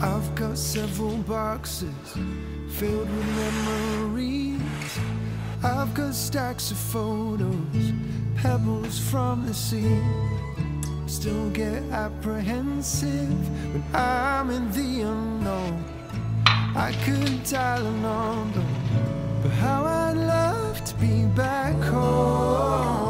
I've got several boxes filled with memories. I've got stacks of photos, pebbles from the sea. Still get apprehensive when I'm in the unknown. I could dial a number, but how I'd love to be back home.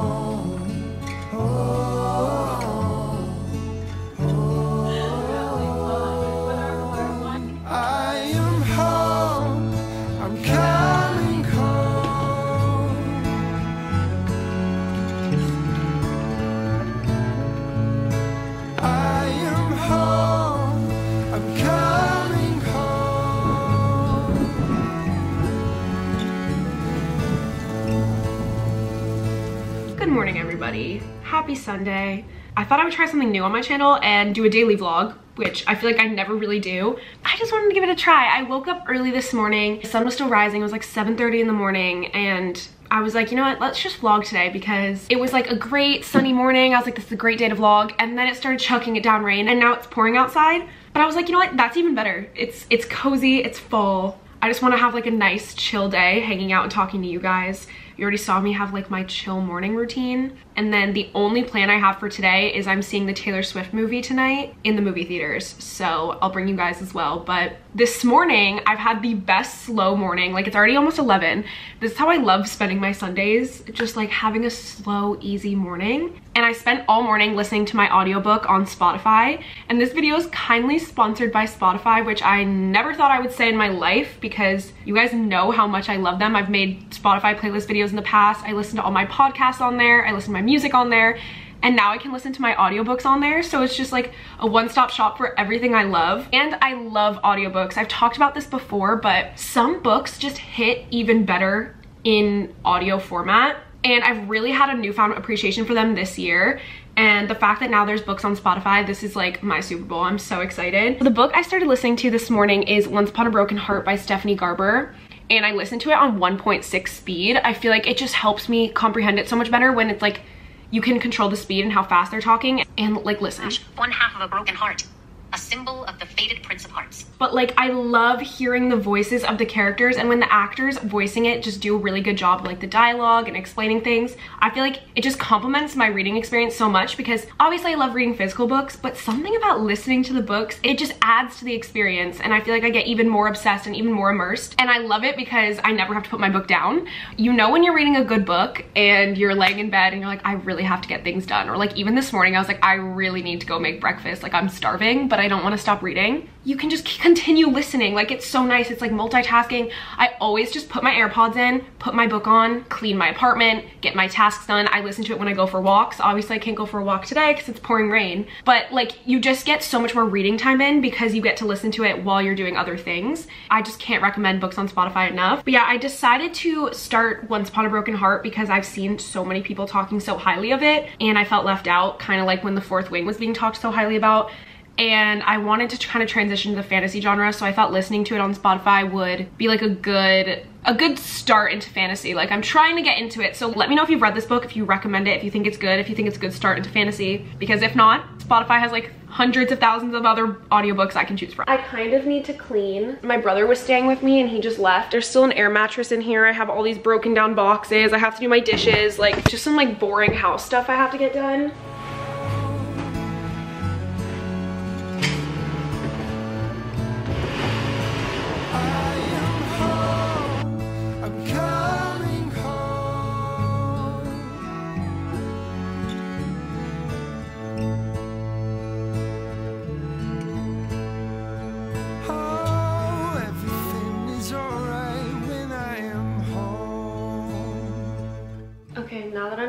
Happy Sunday. I thought I would try something new on my channel and do a daily vlog, which I feel like I never really do. I just wanted to give it a try. I woke up early this morning. The sun was still rising. It was like 7.30 in the morning and I was like, you know what, let's just vlog today because it was like a great sunny morning. I was like, this is a great day to vlog. And then it started chucking it down rain and now it's pouring outside. But I was like, you know what, that's even better. It's, it's cozy, it's fall. I just want to have like a nice chill day hanging out and talking to you guys. You already saw me have like my chill morning routine. And then the only plan I have for today is I'm seeing the Taylor Swift movie tonight in the movie theaters. So I'll bring you guys as well. But this morning I've had the best slow morning. Like it's already almost 11. This is how I love spending my Sundays. Just like having a slow, easy morning. And I spent all morning listening to my audiobook on Spotify. And this video is kindly sponsored by Spotify, which I never thought I would say in my life because you guys know how much I love them. I've made Spotify playlist videos in the past. I listen to all my podcasts on there. I listen to my music on there and now I can listen to my audiobooks on there so it's just like a one-stop shop for everything I love and I love audiobooks I've talked about this before but some books just hit even better in audio format and I've really had a newfound appreciation for them this year and the fact that now there's books on Spotify, this is like my Super Bowl. I'm so excited. The book I started listening to this morning is Once Upon a Broken Heart by Stephanie Garber and I listened to it on 1.6 speed. I feel like it just helps me comprehend it so much better when it's like you can control the speed and how fast they're talking and like listen. One half of a broken heart, a symbol of the fated Prince of Hearts. But like I love hearing the voices of the characters and when the actors voicing it just do a really good job of like the dialogue and explaining things, I feel like it just complements my reading experience so much because obviously I love reading physical books, but something about listening to the books, it just adds to the experience and I feel like I get even more obsessed and even more immersed. And I love it because I never have to put my book down. You know when you're reading a good book and you're laying in bed and you're like, I really have to get things done. Or like even this morning, I was like, I really need to go make breakfast. Like I'm starving, but I don't want to stop reading. You can just continue listening. Like it's so nice. It's like multitasking. I always just put my AirPods in, put my book on, clean my apartment, get my tasks done. I listen to it when I go for walks. Obviously I can't go for a walk today because it's pouring rain, but like you just get so much more reading time in because you get to listen to it while you're doing other things. I just can't recommend books on Spotify enough. But yeah, I decided to start Once Upon a Broken Heart because I've seen so many people talking so highly of it and I felt left out kind of like when The Fourth Wing was being talked so highly about and I wanted to kind of transition to the fantasy genre so I thought listening to it on Spotify would be like a good a good start into fantasy like I'm trying to get into it so let me know if you've read this book if you recommend it if you think it's good if you think it's a good start into fantasy because if not Spotify has like hundreds of thousands of other audiobooks I can choose from. I kind of need to clean. My brother was staying with me and he just left. There's still an air mattress in here. I have all these broken down boxes. I have to do my dishes, like just some like boring house stuff I have to get done.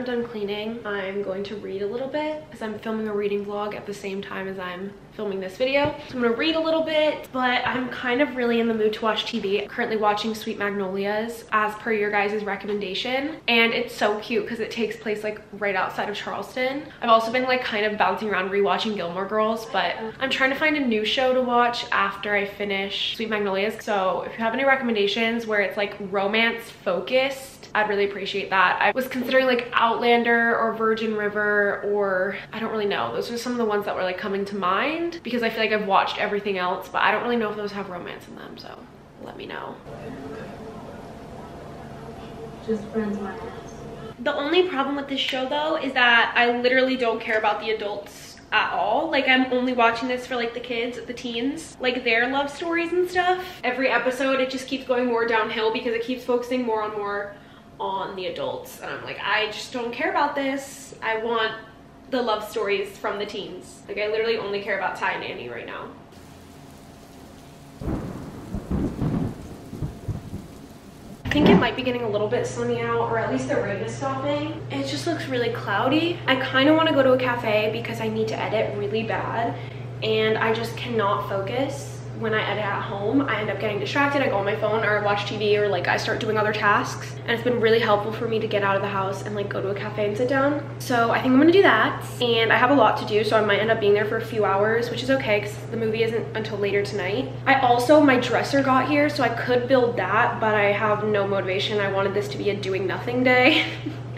Done cleaning, I'm going to read a little bit because I'm filming a reading vlog at the same time as I'm filming this video. So I'm gonna read a little bit, but I'm kind of really in the mood to watch TV. I'm currently watching Sweet Magnolias as per your guys' recommendation. And it's so cute because it takes place like right outside of Charleston. I've also been like kind of bouncing around rewatching Gilmore Girls, but I'm trying to find a new show to watch after I finish Sweet Magnolias. So if you have any recommendations where it's like romance focused, I'd really appreciate that. I was considering like Outlander or Virgin River or I don't really know. Those are some of the ones that were like coming to mind because I feel like I've watched everything else, but I don't really know if those have romance in them, so let me know. Just friends my ass. The only problem with this show though is that I literally don't care about the adults at all. Like I'm only watching this for like the kids, the teens, like their love stories and stuff. Every episode it just keeps going more downhill because it keeps focusing more on more on the adults. And I'm like, I just don't care about this. I want the love stories from the teens. Like I literally only care about Ty and Annie right now. I think it might be getting a little bit sunny out or at least the rain is stopping. It just looks really cloudy. I kind of want to go to a cafe because I need to edit really bad and I just cannot focus when I edit at home, I end up getting distracted. I go on my phone or I watch TV or like I start doing other tasks. And it's been really helpful for me to get out of the house and like go to a cafe and sit down. So I think I'm gonna do that. And I have a lot to do, so I might end up being there for a few hours, which is okay because the movie isn't until later tonight. I also, my dresser got here, so I could build that, but I have no motivation. I wanted this to be a doing nothing day.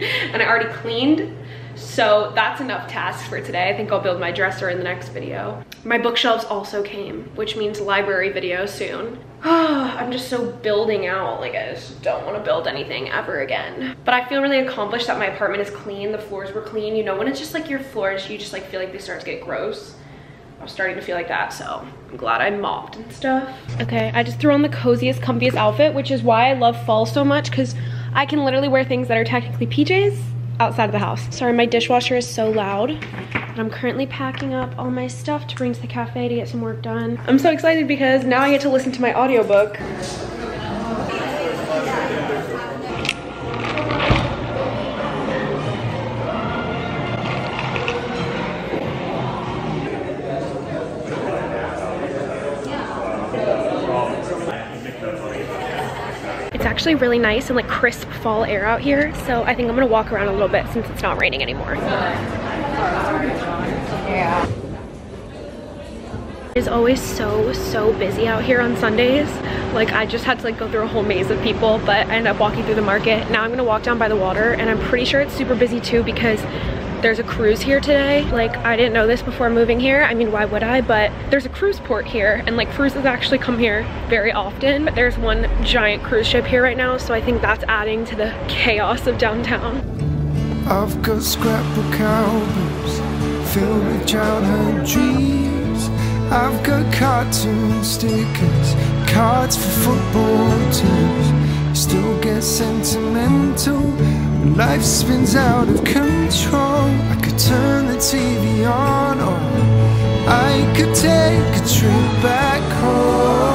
and I already cleaned so that's enough tasks for today. I think I'll build my dresser in the next video. My bookshelves also came, which means library video soon. I'm just so building out, like I just don't want to build anything ever again. But I feel really accomplished that my apartment is clean, the floors were clean. You know, when it's just like your floors, you just like feel like they start to get gross. I'm starting to feel like that, so I'm glad I mopped and stuff. Okay, I just threw on the coziest, comfiest outfit, which is why I love fall so much, because I can literally wear things that are technically PJs outside of the house. Sorry, my dishwasher is so loud. I'm currently packing up all my stuff to bring to the cafe to get some work done. I'm so excited because now I get to listen to my audiobook. Actually really nice and like crisp fall air out here. So I think I'm gonna walk around a little bit since it's not raining anymore. Yeah. It's always so, so busy out here on Sundays. Like I just had to like go through a whole maze of people, but I ended up walking through the market. Now I'm gonna walk down by the water and I'm pretty sure it's super busy too because there's a cruise here today. Like I didn't know this before moving here. I mean, why would I? But there's a cruise port here and like cruises actually come here very often. But there's one giant cruise ship here right now. So I think that's adding to the chaos of downtown. I've got scrapbook albums filled with childhood dreams. I've got cartoon stickers, cards for football teams. Still get sentimental when life spins out of control. I could turn the TV on, or I could take a trip back home.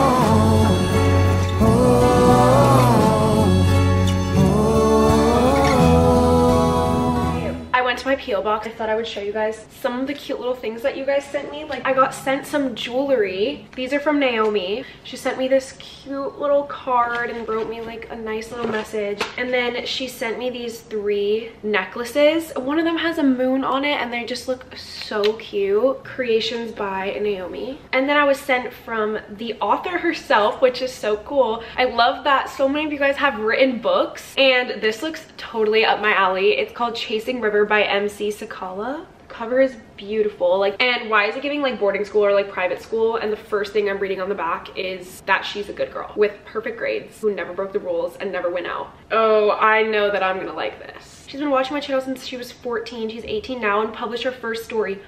My P.O. box. I thought I would show you guys some of the cute little things that you guys sent me. Like I got sent some jewelry. These are from Naomi. She sent me this cute little card and wrote me like a nice little message. And then she sent me these three necklaces. One of them has a moon on it and they just look so cute. Creations by Naomi. And then I was sent from the author herself, which is so cool. I love that so many of you guys have written books and this looks totally up my alley. It's called Chasing River by MC Sakala. Cover is beautiful. Like and why is it giving like boarding school or like private school? And the first thing i'm reading on the back is that she's a good girl with perfect grades who never broke the rules and never went out. Oh i know that i'm gonna like this. She's been watching my channel since she was 14 she's 18 now and published her first story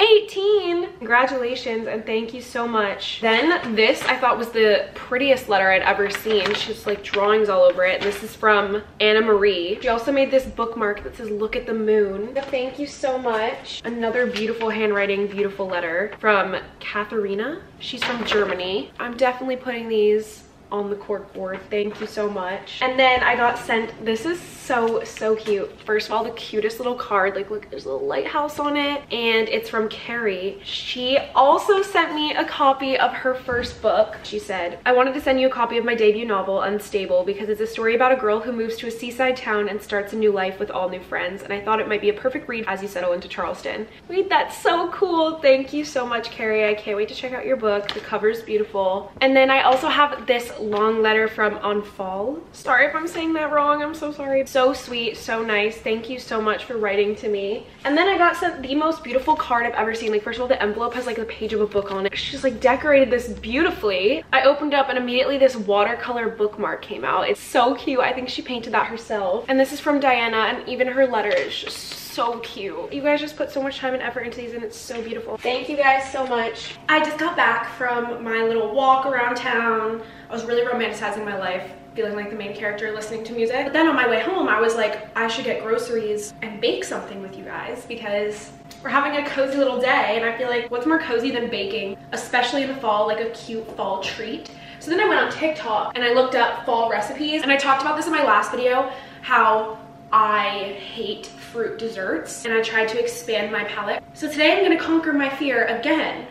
18 congratulations and thank you so much. Then this i thought was the prettiest letter i'd ever seen. She's like drawings all over it this is from anna marie. She also made this bookmark that says look at the moon. Thank you so much. Another beautiful handwriting beautiful letter from katharina. She's from germany. I'm definitely putting these on the cork board. Thank you so much. And then i got sent this is so so cute. First of all the cutest little card. Like look there's a little lighthouse on it and it's from carrie. She also sent me a copy of her first book. She said i wanted to send you a copy of my debut novel unstable because it's a story about a girl who moves to a seaside town and starts a new life with all new friends and i thought it might be a perfect read as you settle into charleston. Wait that's so cool. Thank you so much carrie. I can't wait to check out your book. The cover's beautiful. And then i also have this long letter from Onfall. Sorry if I'm saying that wrong. I'm so sorry. So sweet, so nice. Thank you so much for writing to me. And then I got sent the most beautiful card I've ever seen. Like first of all, the envelope has like the page of a book on it. She's like decorated this beautifully. I opened up and immediately this watercolor bookmark came out. It's so cute. I think she painted that herself. And this is from Diana and even her letter is just so cute. You guys just put so much time and effort into these and it's so beautiful. Thank you guys so much. I just got back from my little walk around town. I was really romanticizing my life feeling like the main character listening to music. But then on my way home, I was like, I should get groceries and bake something with you guys because we're having a cozy little day and I feel like what's more cozy than baking, especially in the fall, like a cute fall treat. So then I went on TikTok and I looked up fall recipes and I talked about this in my last video, how I hate fruit desserts and I tried to expand my palate. So today I'm gonna conquer my fear again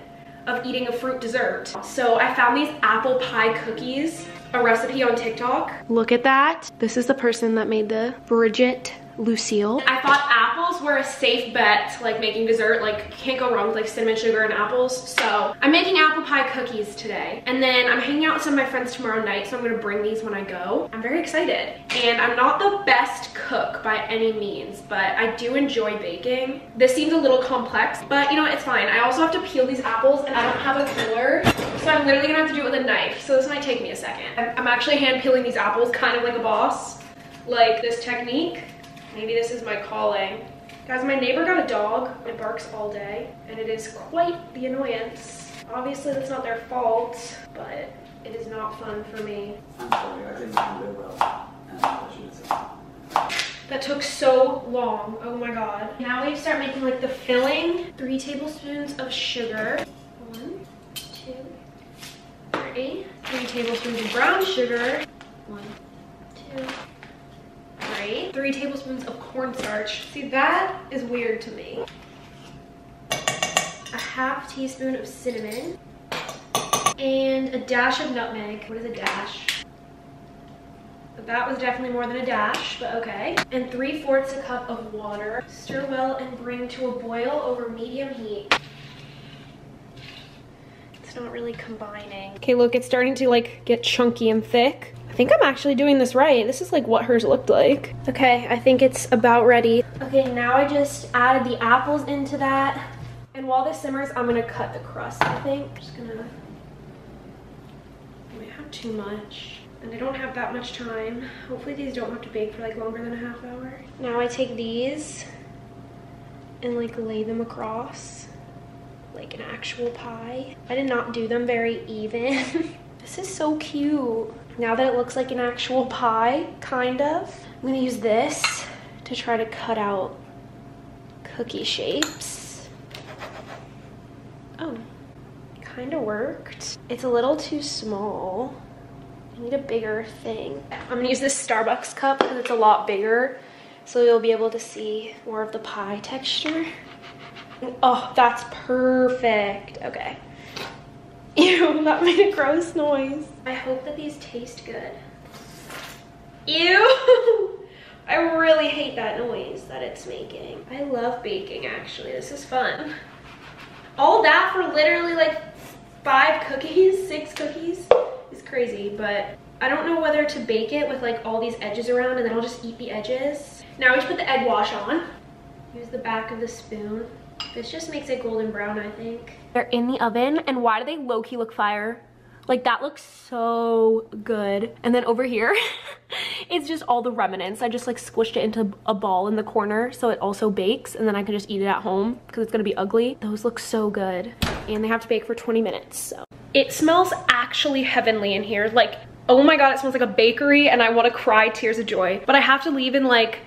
of eating a fruit dessert. So I found these apple pie cookies, a recipe on TikTok. Look at that. This is the person that made the Bridget Lucille. I thought apples were a safe bet like making dessert. Like can't go wrong with like cinnamon sugar and apples. So I'm making apple pie cookies today. And then I'm hanging out with some of my friends tomorrow night. So I'm gonna bring these when I go. I'm very excited. And I'm not the best cook by any means, but I do enjoy baking. This seems a little complex, but you know, it's fine. I also have to peel these apples and I don't have a peeler. So I'm literally gonna have to do it with a knife. So this might take me a second. I'm actually hand peeling these apples kind of like a boss. Like this technique Maybe this is my calling. Guys, my neighbor got a dog. It barks all day, and it is quite the annoyance. Obviously, that's not their fault, but it is not fun for me. I'm sorry, I didn't do it well. That took so long. Oh my god. Now we start making like the filling. Three tablespoons of sugar. One, two, three. Three tablespoons of brown sugar. One, two, three. Tablespoons of cornstarch. See, that is weird to me. A half teaspoon of cinnamon. And a dash of nutmeg. What is a dash? That was definitely more than a dash, but okay. And 3 fourths a cup of water. Stir well and bring to a boil over medium heat. It's not really combining. Okay, look, it's starting to like get chunky and thick think I'm actually doing this right. This is like what hers looked like. Okay, I think it's about ready. Okay, now I just added the apples into that. And while this simmers, I'm gonna cut the crust, I think. I'm just gonna, I might have too much. And I don't have that much time. Hopefully these don't have to bake for like longer than a half hour. Now I take these and like lay them across like an actual pie. I did not do them very even. this is so cute. Now that it looks like an actual pie, kind of, I'm gonna use this to try to cut out cookie shapes. Oh, kind of worked. It's a little too small. I need a bigger thing. I'm gonna use this Starbucks cup because it's a lot bigger so you'll be able to see more of the pie texture. Oh, that's perfect. Okay. Ew, that made a gross noise. I hope that these taste good. Ew! I really hate that noise that it's making. I love baking, actually. This is fun. All that for literally like five cookies, six cookies is crazy, but I don't know whether to bake it with like all these edges around and then I'll just eat the edges. Now we just put the egg wash on. Use the back of the spoon. This just makes it golden brown, I think. They're in the oven, and why do they low-key look fire? Like that looks so good. And then over here, it's just all the remnants. I just like squished it into a ball in the corner so it also bakes and then I can just eat it at home because it's gonna be ugly. Those look so good. And they have to bake for 20 minutes, so. It smells actually heavenly in here. Like, oh my God, it smells like a bakery and I wanna cry tears of joy. But I have to leave in like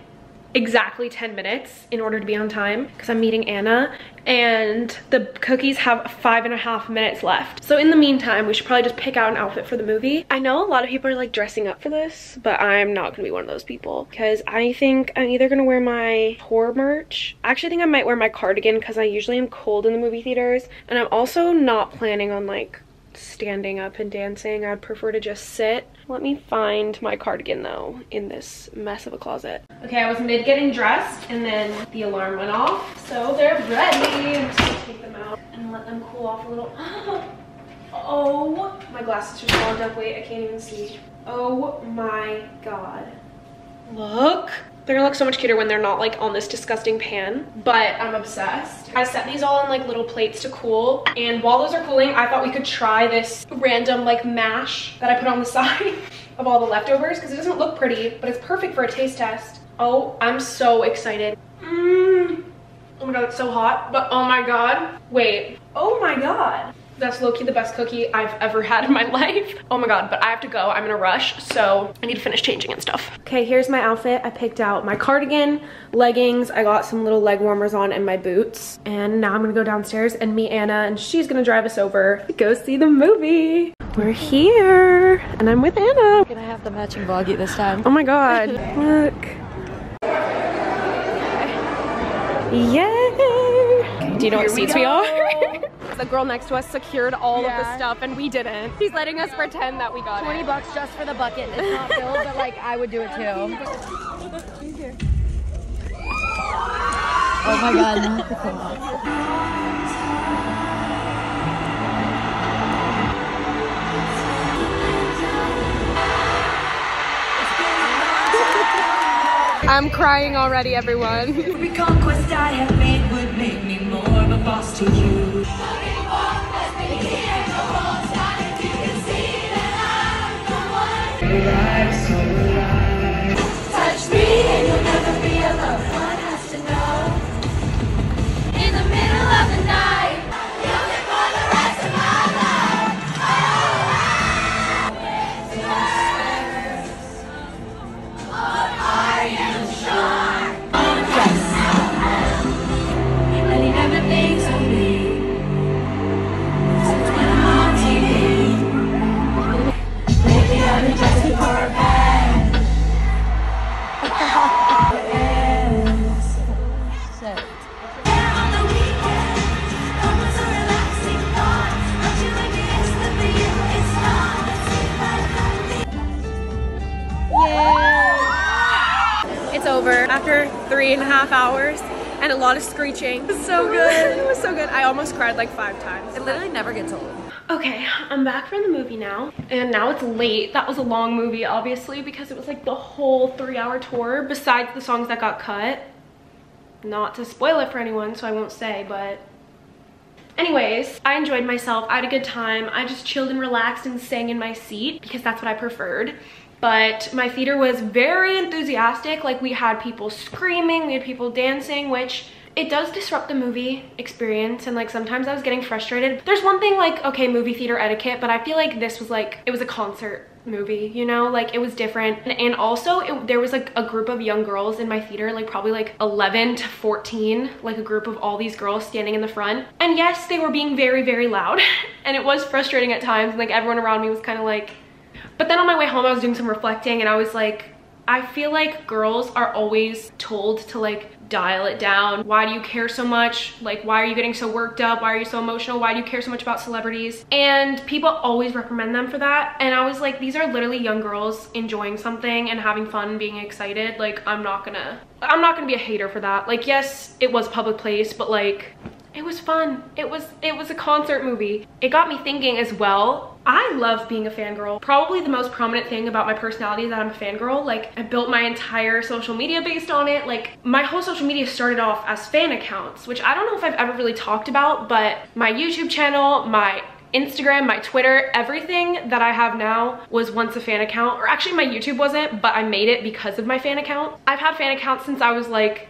exactly 10 minutes in order to be on time because I'm meeting Anna and the cookies have five and a half minutes left. So in the meantime, we should probably just pick out an outfit for the movie. I know a lot of people are like dressing up for this, but I'm not gonna be one of those people because I think I'm either gonna wear my horror merch. I actually think I might wear my cardigan because I usually am cold in the movie theaters and I'm also not planning on like standing up and dancing. I'd prefer to just sit. Let me find my cardigan though in this mess of a closet. Okay, I was mid getting dressed and then the alarm went off. So they're ready. I'm just gonna take them out and let them cool off a little. Oh, my glasses just fogged up. Wait, I can't even see. Oh my god. Look. They're gonna look so much cuter when they're not like on this disgusting pan, but I'm obsessed. I set these all on like little plates to cool. And while those are cooling, I thought we could try this random like mash that I put on the side of all the leftovers because it doesn't look pretty, but it's perfect for a taste test. Oh, I'm so excited. Mmm. Oh my god, it's so hot. But oh my god. Wait. Oh my god. That's low-key the best cookie I've ever had in my life. Oh my god, but I have to go. I'm in a rush, so I need to finish changing and stuff. Okay, here's my outfit. I picked out my cardigan, leggings, I got some little leg warmers on, and my boots. And now I'm gonna go downstairs and meet Anna, and she's gonna drive us over to go see the movie. We're here, and I'm with Anna. Gonna have the matching boggy this time. Oh my god, look. Yay! Do you know what seats we, are? The girl next to us secured all of the stuff and we didn't. She's letting us pretend that we got 20 it. bucks just for the bucket. It's not filled, but like I would do it too. Oh my god, I'm crying already, everyone. Every conquest I have made would make me more of a boss to you. Touch lot of screeching. It was so good. it was so good. I almost cried like five times. It literally never gets old. Okay, I'm back from the movie now. And now it's late. That was a long movie, obviously, because it was like the whole three hour tour, besides the songs that got cut. Not to spoil it for anyone, so I won't say, but Anyways, I enjoyed myself. I had a good time. I just chilled and relaxed and sang in my seat because that's what I preferred. But my theater was very enthusiastic. Like we had people screaming, we had people dancing, which it does disrupt the movie experience and like sometimes I was getting frustrated. There's one thing like, okay, movie theater etiquette, but I feel like this was like, it was a concert movie, you know? Like it was different. And, and also it, there was like a group of young girls in my theater, like probably like 11 to 14, like a group of all these girls standing in the front. And yes, they were being very, very loud and it was frustrating at times. And like everyone around me was kind of like, but then on my way home, I was doing some reflecting and I was like, I feel like girls are always told to like dial it down. Why do you care so much? Like, why are you getting so worked up? Why are you so emotional? Why do you care so much about celebrities? And people always reprimand them for that. And I was like, these are literally young girls enjoying something and having fun, being excited. Like, I'm not gonna, I'm not gonna be a hater for that. Like, yes, it was public place, but like, it was fun. It was it was a concert movie. It got me thinking as well. I love being a fangirl. Probably the most prominent thing about my personality is that I'm a fangirl. Like I built my entire social media based on it. Like my whole social media started off as fan accounts, which I don't know if I've ever really talked about, but my YouTube channel, my Instagram, my Twitter, everything that I have now was once a fan account. Or actually my YouTube wasn't, but I made it because of my fan account. I've had fan accounts since I was like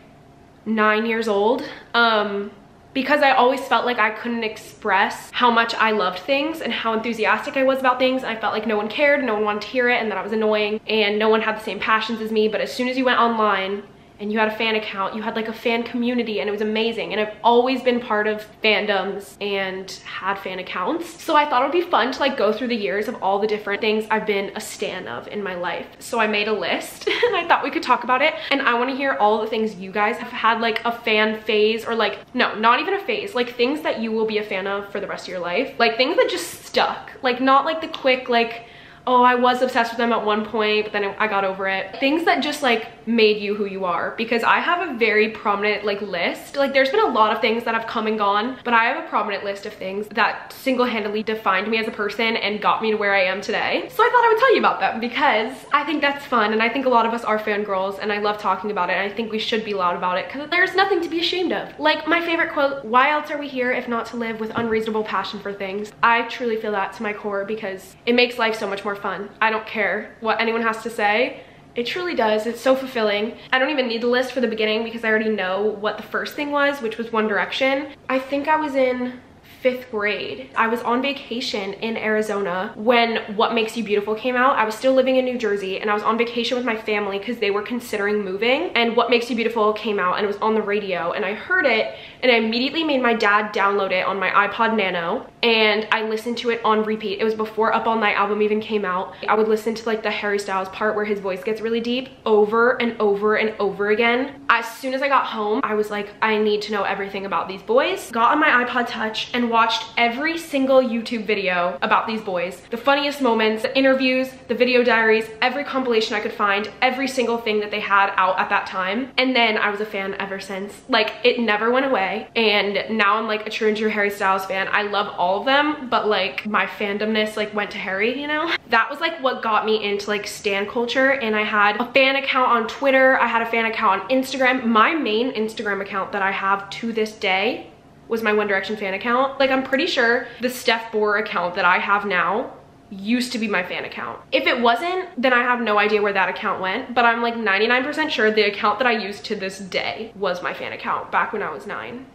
nine years old. Um, because I always felt like I couldn't express how much I loved things and how enthusiastic I was about things. I felt like no one cared, no one wanted to hear it, and that I was annoying, and no one had the same passions as me. But as soon as you went online and you had a fan account, you had like a fan community, and it was amazing. And I've always been part of fandoms and had fan accounts. So I thought it would be fun to like go through the years of all the different things I've been a stan of in my life. So I made a list and I thought we could talk about it. And I wanna hear all the things you guys have had like a fan phase or like, no, not even a phase, like things that you will be a fan of for the rest of your life. Like things that just stuck. Like not like the quick, like, oh, I was obsessed with them at one point, but then I got over it. Things that just like made you who you are because I have a very prominent like list. Like there's been a lot of things that have come and gone, but I have a prominent list of things that single-handedly defined me as a person and got me to where I am today. So I thought I would tell you about them because I think that's fun and I think a lot of us are fangirls and I love talking about it and I think we should be loud about it because there's nothing to be ashamed of. Like my favorite quote, why else are we here if not to live with unreasonable passion for things? I truly feel that to my core because it makes life so much more fun. I don't care what anyone has to say. It truly does. It's so fulfilling. I don't even need the list for the beginning because I already know what the first thing was, which was One Direction. I think I was in fifth grade. I was on vacation in Arizona when What Makes You Beautiful came out. I was still living in New Jersey and I was on vacation with my family because they were considering moving and What Makes You Beautiful came out and it was on the radio and I heard it and I immediately made my dad download it on my iPod Nano and I listened to it on repeat. It was before Up All Night album even came out. I would listen to like the Harry Styles part where his voice gets really deep over and over and over again. As soon as I got home, I was like, I need to know everything about these boys. Got on my iPod Touch and watched every single YouTube video about these boys. The funniest moments, the interviews, the video diaries, every compilation I could find, every single thing that they had out at that time. And then I was a fan ever since. Like it never went away. And now I'm like a true and true Harry Styles fan. I love all of them, but like my fandomness like went to Harry, you know? That was like what got me into like stan culture. And I had a fan account on Twitter. I had a fan account on Instagram. My main Instagram account that I have to this day was my One Direction fan account. Like I'm pretty sure the Steph Bohrer account that I have now used to be my fan account. If it wasn't, then I have no idea where that account went, but I'm like 99% sure the account that I use to this day was my fan account back when I was nine.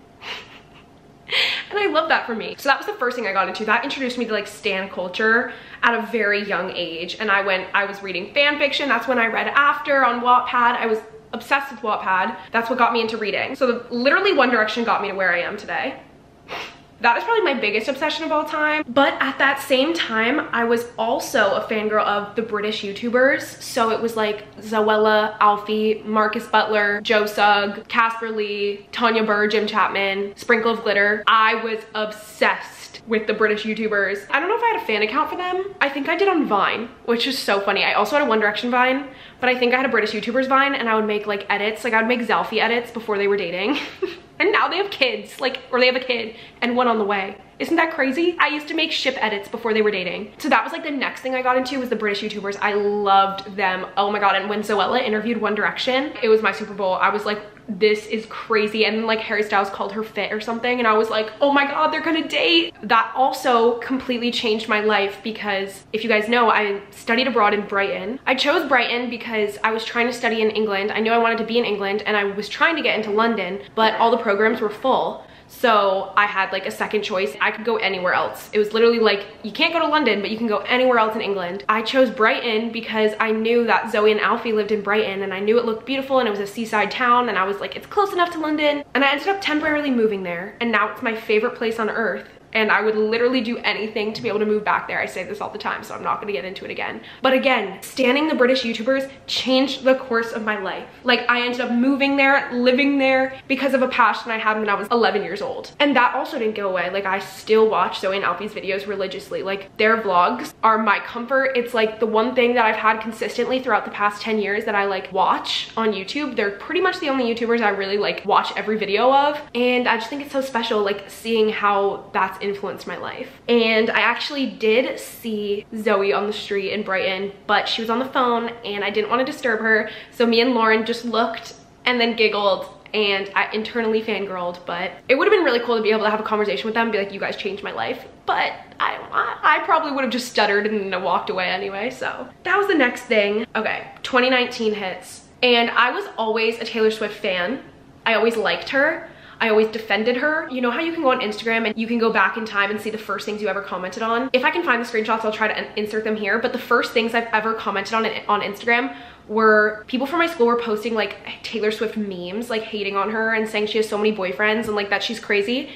and I love that for me. So that was the first thing I got into. That introduced me to like stan culture at a very young age. And I went, I was reading fan fiction. That's when I read After on Wattpad. I was obsessed with Wattpad. That's what got me into reading. So literally One Direction got me to where I am today. That is probably my biggest obsession of all time. But at that same time, I was also a fangirl of the British YouTubers. So it was like Zoella, Alfie, Marcus Butler, Joe Sugg, Casper Lee, Tanya Burr, Jim Chapman, Sprinkle of Glitter. I was obsessed with the British YouTubers. I don't know if I had a fan account for them. I think I did on Vine, which is so funny. I also had a One Direction Vine, but I think I had a British YouTubers Vine and I would make like edits. Like I would make Zalfie edits before they were dating. and now they have kids, like, or they have a kid and one on the way. Isn't that crazy? I used to make ship edits before they were dating. So that was like the next thing I got into was the British YouTubers. I loved them. Oh my God. And when Zoella interviewed One Direction, it was my Super Bowl. I was like, this is crazy. And like Harry Styles called her fit or something. And I was like, oh my God, they're gonna date. That also completely changed my life because if you guys know, I studied abroad in Brighton. I chose Brighton because I was trying to study in England. I knew I wanted to be in England and I was trying to get into London, but all the programs were full. So I had like a second choice. I could go anywhere else. It was literally like, you can't go to London, but you can go anywhere else in England. I chose Brighton because I knew that Zoe and Alfie lived in Brighton and I knew it looked beautiful and it was a seaside town and I was like, it's close enough to London. And I ended up temporarily moving there and now it's my favorite place on earth and I would literally do anything to be able to move back there. I say this all the time, so I'm not gonna get into it again. But again, standing the British YouTubers changed the course of my life. Like I ended up moving there, living there because of a passion I had when I was 11 years old. And that also didn't go away. Like I still watch Zoe and Alfie's videos religiously. Like their vlogs are my comfort. It's like the one thing that I've had consistently throughout the past 10 years that I like watch on YouTube. They're pretty much the only YouTubers I really like watch every video of. And I just think it's so special like seeing how that's influenced my life. And I actually did see Zoe on the street in Brighton, but she was on the phone and I didn't want to disturb her. So me and Lauren just looked and then giggled and I internally fangirled, but it would have been really cool to be able to have a conversation with them and be like, you guys changed my life. But I, I probably would have just stuttered and walked away anyway, so. That was the next thing. Okay, 2019 hits. And I was always a Taylor Swift fan. I always liked her. I always defended her. You know how you can go on Instagram and you can go back in time and see the first things you ever commented on? If I can find the screenshots, I'll try to insert them here. But the first things I've ever commented on on Instagram were people from my school were posting like Taylor Swift memes, like hating on her and saying she has so many boyfriends and like that she's crazy.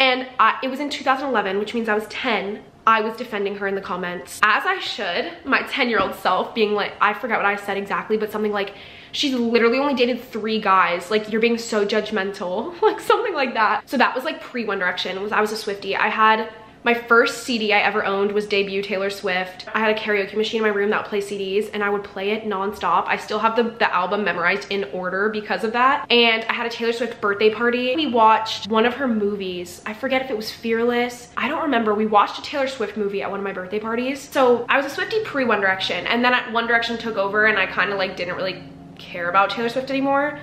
And I, it was in 2011, which means I was 10. I was defending her in the comments, as I should, my 10 year old self being like, I forgot what I said exactly, but something like, she's literally only dated three guys. Like you're being so judgmental, like something like that. So that was like pre One Direction, was I was a Swiftie. I had My first CD I ever owned was debut Taylor Swift. I had a karaoke machine in my room that would play CDs and I would play it nonstop. I still have the, the album memorized in order because of that. And I had a Taylor Swift birthday party. We watched one of her movies. I forget if it was Fearless. I don't remember. We watched a Taylor Swift movie at one of my birthday parties. So I was a Swiftie pre One Direction and then One Direction took over and I kind of like didn't really care about Taylor Swift anymore.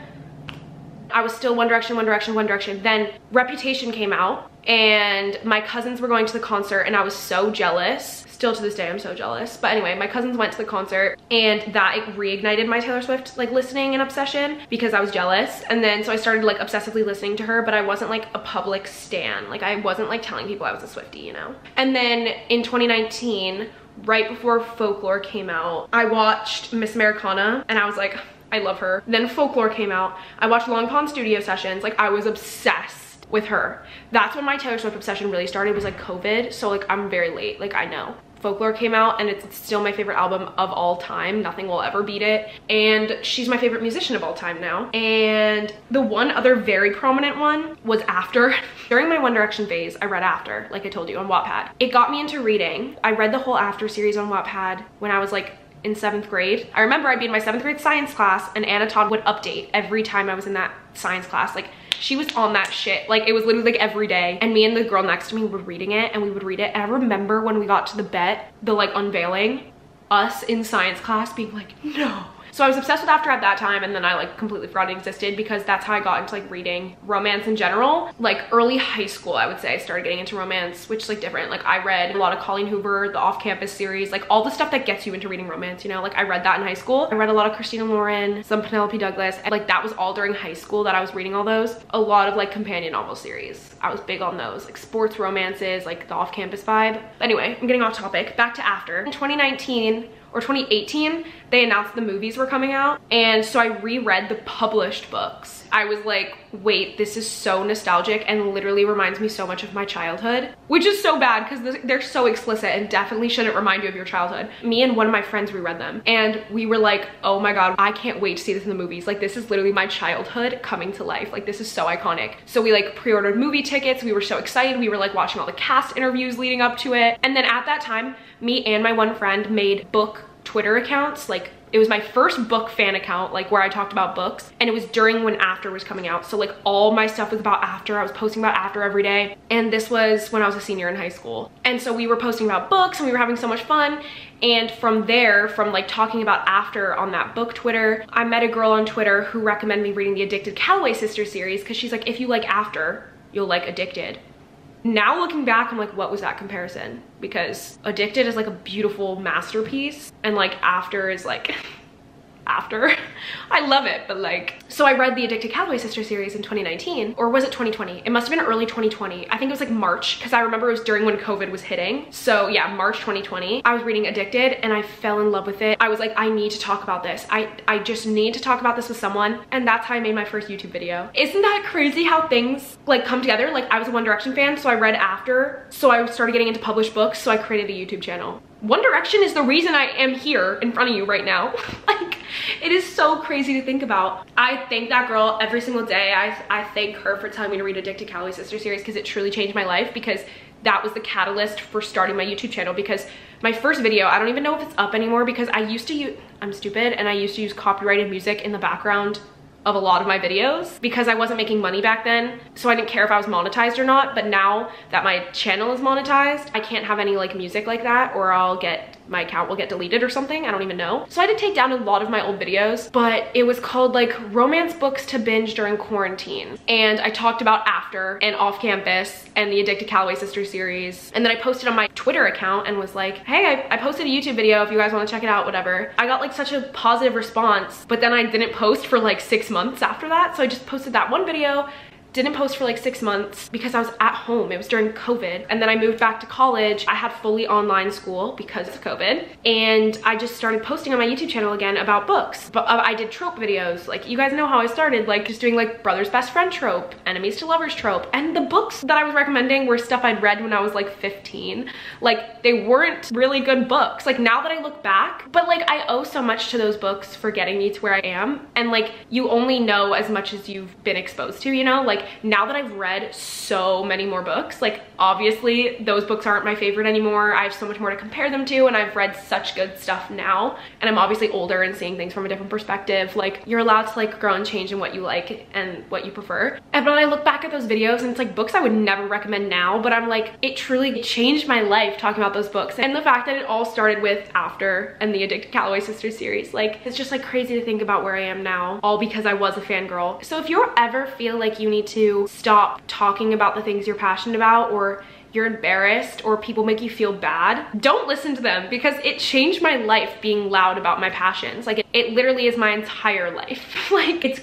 I was still One Direction, One Direction, One Direction. Then Reputation came out and my cousins were going to the concert and I was so jealous. Still to this day, I'm so jealous. But anyway, my cousins went to the concert and that reignited my Taylor Swift like listening and obsession because I was jealous. And then so I started like obsessively listening to her, but I wasn't like a public stan. Like I wasn't like telling people I was a Swiftie, you know? And then in 2019, right before Folklore came out, I watched Miss Americana and I was like, I love her. Then Folklore came out. I watched Long Pond Studio Sessions. Like I was obsessed with her. That's when my Taylor Swift obsession really started was like COVID. So like I'm very late, like I know. Folklore came out and it's still my favorite album of all time. Nothing will ever beat it. And she's my favorite musician of all time now. And the one other very prominent one was After. During my One Direction phase, I read After, like I told you, on Wattpad. It got me into reading. I read the whole After series on Wattpad when I was like in seventh grade. I remember I'd be in my seventh grade science class and Anna Todd would update every time I was in that science class. Like she was on that shit. Like it was literally like every day. And me and the girl next to me were reading it and we would read it. And I remember when we got to the bet, the like unveiling, us in science class being like, no, so I was obsessed with After at that time and then I like completely forgot it existed because that's how I got into like reading romance in general. Like early high school, I would say I started getting into romance, which is like different. Like I read a lot of Colleen Hoover, the off-campus series, like all the stuff that gets you into reading romance, you know? Like I read that in high school. I read a lot of Christina Lauren, some Penelope Douglas. And, like that was all during high school that I was reading all those. A lot of like companion novel series. I was big on those. Like sports romances, like the off-campus vibe. Anyway, I'm getting off topic. Back to After. In 2019, or 2018, they announced the movies were coming out. And so I reread the published books. I was like, wait, this is so nostalgic and literally reminds me so much of my childhood, which is so bad because they're so explicit and definitely shouldn't remind you of your childhood. Me and one of my friends reread them and we were like, oh my God, I can't wait to see this in the movies. Like this is literally my childhood coming to life. Like this is so iconic. So we like pre-ordered movie tickets. We were so excited. We were like watching all the cast interviews leading up to it. And then at that time, me and my one friend made book Twitter accounts. Like it was my first book fan account, like where I talked about books. And it was during when After was coming out. So like all my stuff was about After. I was posting about After every day. And this was when I was a senior in high school. And so we were posting about books and we were having so much fun. And from there, from like talking about After on that book Twitter, I met a girl on Twitter who recommended me reading the Addicted Calloway Sisters series because she's like, if you like After, you'll like Addicted now looking back i'm like what was that comparison? Because addicted is like a beautiful masterpiece and like after is like after. I love it, but like, so I read the Addicted Calloway Sister series in 2019, or was it 2020? It must have been early 2020. I think it was like March, because I remember it was during when COVID was hitting. So yeah, March 2020, I was reading Addicted and I fell in love with it. I was like, I need to talk about this. I, I just need to talk about this with someone. And that's how I made my first YouTube video. Isn't that crazy how things like come together? Like I was a One Direction fan, so I read after. So I started getting into published books, so I created a YouTube channel. One Direction is the reason I am here in front of you right now. like, it is so crazy to think about. I thank that girl every single day. I, I thank her for telling me to read Addicted Calloway Sister series because it truly changed my life because that was the catalyst for starting my YouTube channel because my first video, I don't even know if it's up anymore because I used to use, I'm stupid, and I used to use copyrighted music in the background of a lot of my videos because I wasn't making money back then. So I didn't care if I was monetized or not. But now that my channel is monetized, I can't have any like music like that or I'll get my account will get deleted or something. I don't even know. So I did take down a lot of my old videos, but it was called like romance books to binge during quarantine. And I talked about after and off campus and the Addicted Calloway Sister series. And then I posted on my Twitter account and was like, hey, I, I posted a YouTube video if you guys want to check it out, whatever. I got like such a positive response, but then I didn't post for like six months after that. So I just posted that one video didn't post for like six months because I was at home. It was during COVID. And then I moved back to college. I had fully online school because of COVID. And I just started posting on my YouTube channel again about books. But uh, I did trope videos. Like you guys know how I started, like just doing like brother's best friend trope, enemies to lovers trope. And the books that I was recommending were stuff I'd read when I was like 15. Like they weren't really good books. Like now that I look back, but like I owe so much to those books for getting me to where I am. And like you only know as much as you've been exposed to, you know? Like like now that I've read so many more books, like obviously those books aren't my favorite anymore. I have so much more to compare them to and I've read such good stuff now. And I'm obviously older and seeing things from a different perspective. Like you're allowed to like grow and change in what you like and what you prefer. And when I look back at those videos and it's like books I would never recommend now, but I'm like, it truly changed my life talking about those books. And the fact that it all started with After and the Addicted Calloway Sisters series, like it's just like crazy to think about where I am now, all because I was a fangirl. So if you ever feel like you need to stop talking about the things you're passionate about or you're embarrassed or people make you feel bad, don't listen to them because it changed my life being loud about my passions. Like it, it literally is my entire life. like it's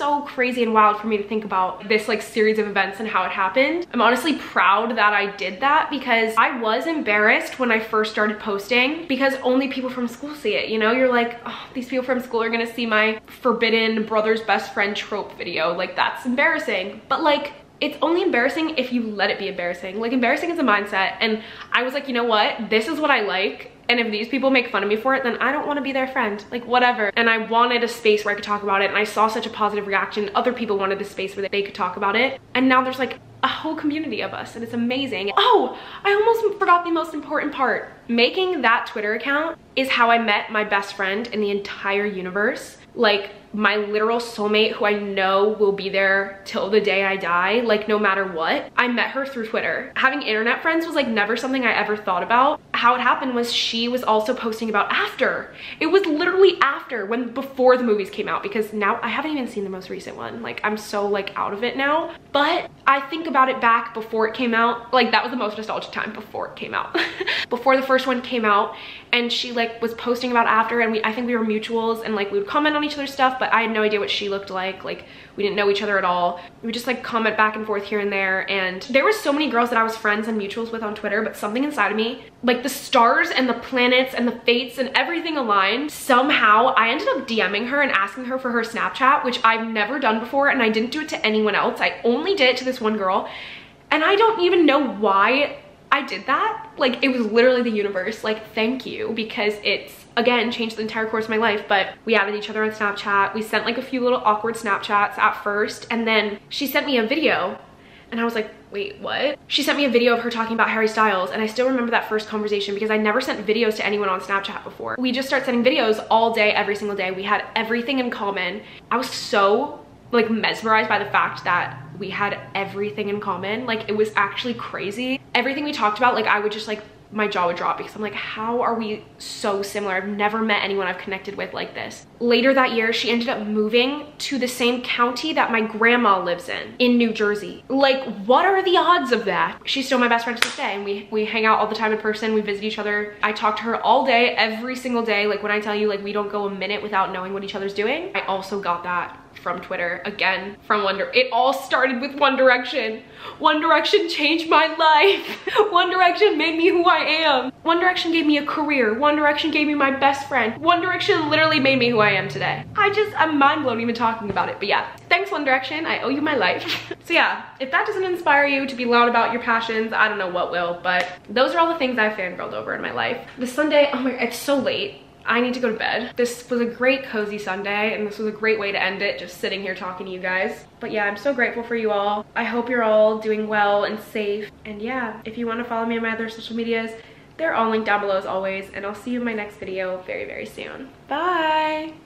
so crazy and wild for me to think about this like series of events and how it happened. I'm honestly proud that I did that because I was embarrassed when I first started posting because only people from school see it, you know? You're like, oh, these people from school are gonna see my forbidden brother's best friend trope video. Like that's embarrassing. But like, it's only embarrassing if you let it be embarrassing. Like embarrassing is a mindset. And I was like, you know what? This is what I like. And if these people make fun of me for it, then I don't want to be their friend. Like whatever. And I wanted a space where I could talk about it. And I saw such a positive reaction. Other people wanted a space where they could talk about it. And now there's like a whole community of us and it's amazing. Oh, I almost forgot the most important part. Making that Twitter account is how I met my best friend in the entire universe. Like my literal soulmate who I know will be there till the day I die, like no matter what. I met her through Twitter. Having internet friends was like never something I ever thought about. How it happened was she was also posting about after. It was literally after when before the movies came out because now I haven't even seen the most recent one. Like I'm so like out of it now. But I think about it back before it came out. Like that was the most nostalgic time before it came out. before the first one came out and she like was posting about after and we I think we were mutuals and like we would comment on each other's stuff but I had no idea what she looked like. Like we didn't know each other at all. We just like comment back and forth here and there. And there were so many girls that I was friends and mutuals with on Twitter, but something inside of me, like the stars and the planets and the fates and everything aligned. Somehow I ended up DMing her and asking her for her Snapchat, which I've never done before. And I didn't do it to anyone else. I only did it to this one girl. And I don't even know why I did that. Like it was literally the universe. Like thank you because it's again changed the entire course of my life but we added each other on snapchat. We sent like a few little awkward snapchats at first and then she sent me a video and i was like wait what? She sent me a video of her talking about harry styles and i still remember that first conversation because i never sent videos to anyone on snapchat before. We just start sending videos all day every single day. We had everything in common. I was so like mesmerized by the fact that we had everything in common. Like it was actually crazy. Everything we talked about like i would just like my jaw would drop because I'm like, how are we so similar? I've never met anyone I've connected with like this. Later that year, she ended up moving to the same county that my grandma lives in, in New Jersey. Like, what are the odds of that? She's still my best friend to this day and we, we hang out all the time in person. We visit each other. I talk to her all day, every single day. Like when I tell you like we don't go a minute without knowing what each other's doing. I also got that from Twitter, again, from Wonder. It all started with One Direction. One Direction changed my life. One Direction made me who I am. One Direction gave me a career. One Direction gave me my best friend. One Direction literally made me who I am today. I just, I'm mind blown even talking about it. But yeah, thanks One Direction. I owe you my life. so yeah, if that doesn't inspire you to be loud about your passions, I don't know what will. But those are all the things I've fangirled over in my life. The Sunday, oh my, it's so late. I need to go to bed. This was a great cozy Sunday and this was a great way to end it, just sitting here talking to you guys. But yeah, I'm so grateful for you all. I hope you're all doing well and safe. And yeah, if you want to follow me on my other social medias, they're all linked down below as always. And I'll see you in my next video very, very soon. Bye!